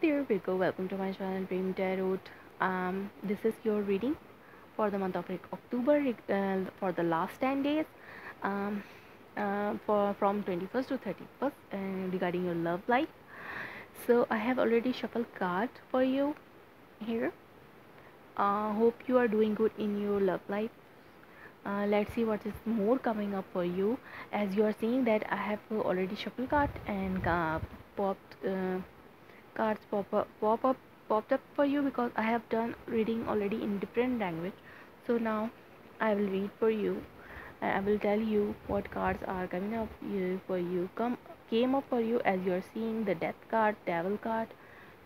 there, Virgo. Welcome to my channel Dream Tarot. Um, this is your reading for the month of October uh, for the last 10 days um, uh, for from 21st to 31st uh, regarding your love life. So I have already shuffled card for you here. Uh, hope you are doing good in your love life. Uh, let's see what is more coming up for you as you are seeing that I have already shuffled card and uh, uh, cards pop up, pop up popped up for you because I have done reading already in different language. So now I will read for you. And I will tell you what cards are coming up for you. Come came up for you as you are seeing the death card devil card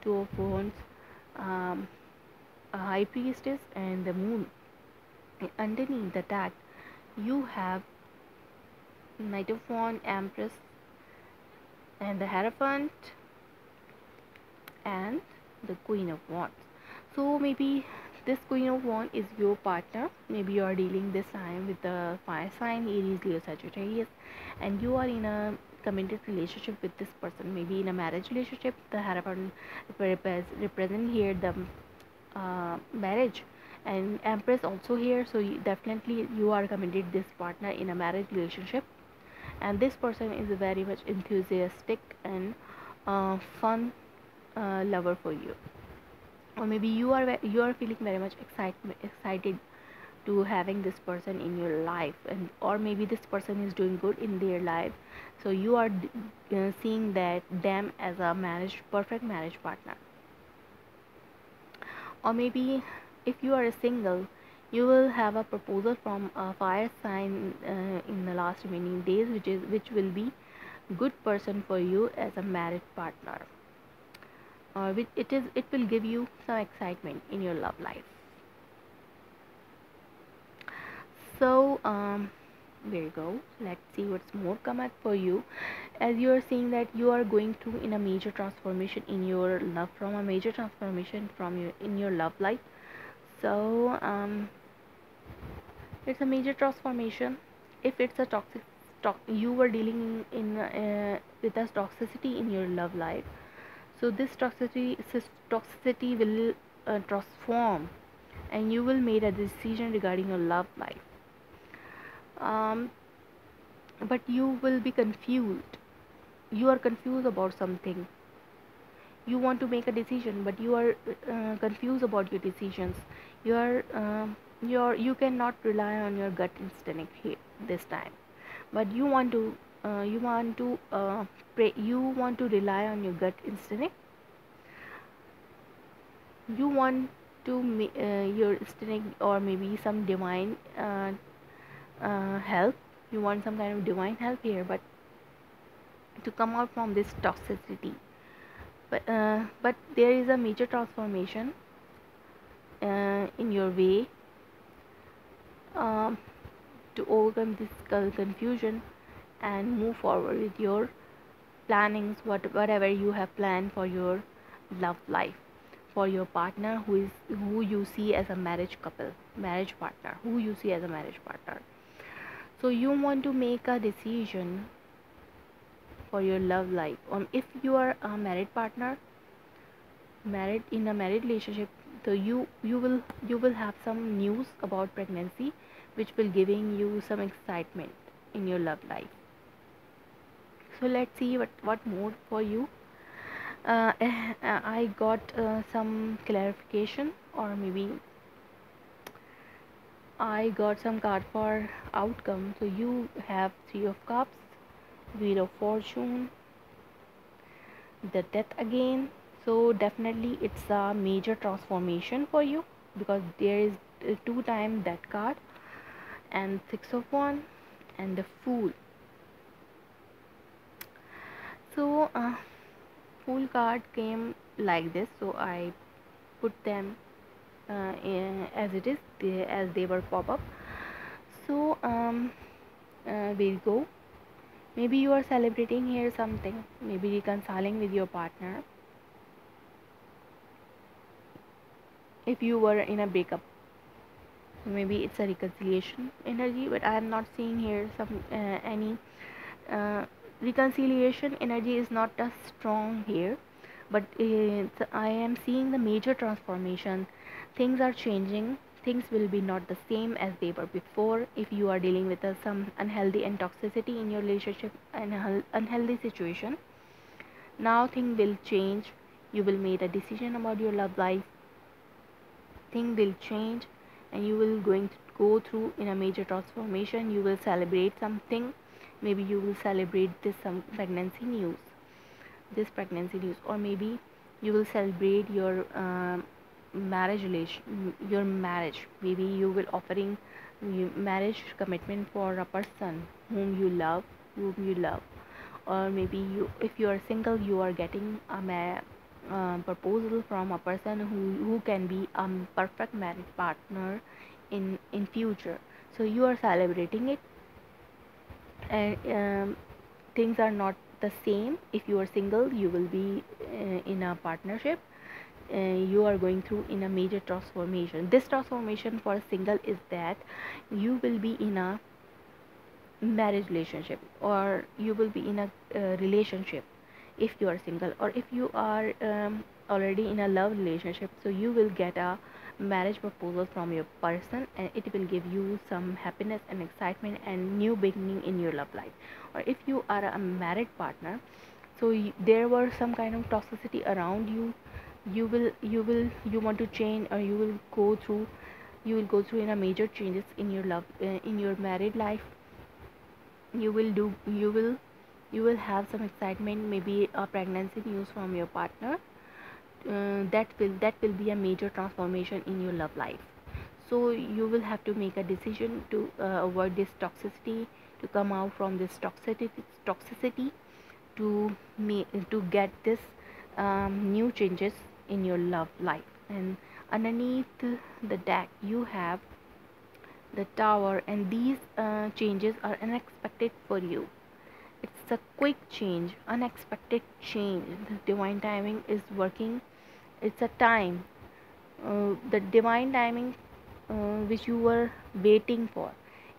two of wands um, a high priestess and the moon. Underneath the tag you have knight of wands empress and the hierophant and the queen of wands. So maybe this queen of wands is your partner. Maybe you are dealing this time with the fire sign aries leo sagittarius and you are in a committed relationship with this person. Maybe in a marriage relationship the hierophant represent here the uh, marriage. And empress also here so you, definitely you are committed this partner in a marriage relationship. And this person is very much enthusiastic and uh, fun lover for you. Or maybe you are you are feeling very much excitement excited to having this person in your life and or maybe this person is doing good in their life. So you are uh, seeing that them as a marriage perfect marriage partner. Or maybe if you are a single you will have a proposal from a fire sign uh, in the last remaining days which is which will be good person for you as a married partner or uh, it is it will give you some excitement in your love life. So um there you go. Let's see what's more come up for you. As you are seeing that you are going through in a major transformation in your love from a major transformation from your in your love life. So um it's a major transformation. If it's a toxic talk you were dealing in uh, with a toxicity in your love life so this toxicity toxicity will uh, transform and you will make a decision regarding your love life. Um, but you will be confused. You are confused about something. You want to make a decision but you are uh, confused about your decisions. You are uh, you are you cannot rely on your gut instinct here this time. But you want to uh, you want to uh, pray you want to rely on your gut instinct. You want to uh, your instinct or maybe some divine uh, uh, help. You want some kind of divine help here but to come out from this toxicity. But uh, but there is a major transformation in your way um, to overcome this confusion and move forward with your plannings what, whatever you have planned for your love life for your partner who is who you see as a marriage couple marriage partner who you see as a marriage partner. So you want to make a decision for your love life. Um, if you are a married partner married in a married relationship so you you will you will have some news about pregnancy which will giving you some excitement in your love life so let's see what what more for you uh, i got uh, some clarification or maybe I got some card for outcome. So you have three of cups, wheel of fortune, the death again. So definitely it's a major transformation for you because there is two time that card and six of wands and the fool. So uh, fool card came like this. So I put them uh, as it is as they were pop up. So um, uh, we'll go. Maybe you are celebrating here something. Maybe reconciling with your partner. If you were in a breakup. Maybe it's a reconciliation energy but i am not seeing here some uh, any uh, reconciliation energy is not as strong here but i am seeing the major transformation. Things are changing. Things will be not the same as they were before. If you are dealing with uh, some unhealthy and toxicity in your relationship and unhealthy situation now thing will change. You will make a decision about your love life. Thing will change and you will going to go through in a major transformation. You will celebrate something maybe you will celebrate this some pregnancy news this pregnancy news or maybe you will celebrate your uh, marriage relation your marriage. Maybe you will offering marriage commitment for a person whom you love whom you love. Or maybe you if you are single you are getting a ma- uh, proposal from a person who, who can be a perfect marriage partner in in future. So you are celebrating it and um, things are not the same. If you are single you will be uh, in a partnership. Uh, you are going through in a major transformation. This transformation for a single is that you will be in a marriage relationship or you will be in a uh, relationship if you are single or if you are um, already in a love relationship. So you will get a marriage proposal from your person and it will give you some happiness and excitement and new beginning in your love life. Or if you are a married partner so there were some kind of toxicity around you you will you will you want to change or you will go through you will go through in a major changes in your love uh, in your married life. You will do you will you will have some excitement maybe a pregnancy news from your partner uh, that will that will be a major transformation in your love life. So you will have to make a decision to uh, avoid this toxicity to come out from this toxicity toxicity to me to get this um, new changes in your love life. And underneath the deck you have the tower and these uh, changes are unexpected for you. It's a quick change unexpected change. The divine timing is working it's a time uh, the divine timing uh, which you were waiting for.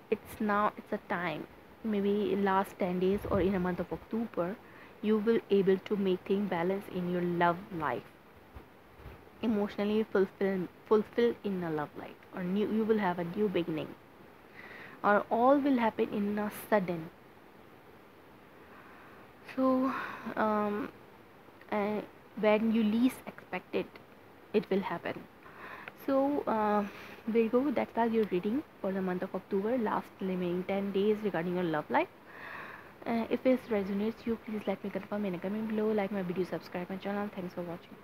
It's now it's a time. Maybe in last 10 days or in a month of october you will able to make things balance in your love life. Emotionally fulfilled fulfill in a love life. Or new you will have a new beginning. Or all will happen in a sudden. So um, uh, when you least expect it it will happen. So uh, Virgo that was your reading for the month of October. Last remaining 10 days regarding your love life. Uh, if this resonates you please let me confirm in a comment below. Like my video subscribe my channel. Thanks for watching